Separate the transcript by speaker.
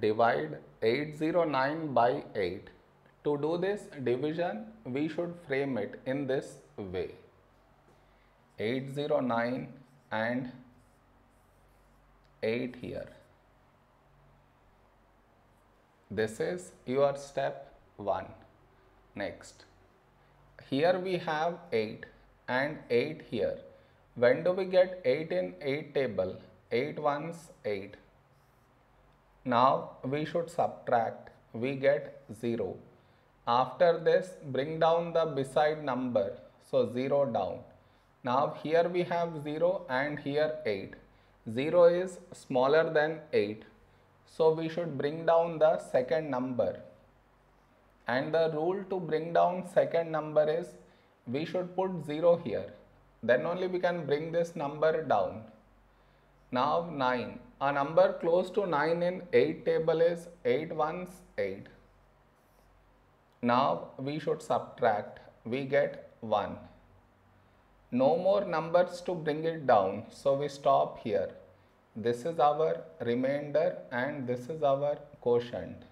Speaker 1: divide 809 by 8. To do this division, we should frame it in this way. 809 and 8 here. This is your step 1. Next, here we have 8 and 8 here. When do we get 8 in 8 table? 8 ones 8. Now we should subtract. We get 0. After this, bring down the beside number. So 0 down. Now here we have 0 and here 8. 0 is smaller than 8. So we should bring down the second number. And the rule to bring down second number is we should put 0 here. Then only we can bring this number down. Now 9. A number close to 9 in 8 table is 8 ones 8. Now we should subtract. We get 1. No more numbers to bring it down. So we stop here. This is our remainder and this is our quotient.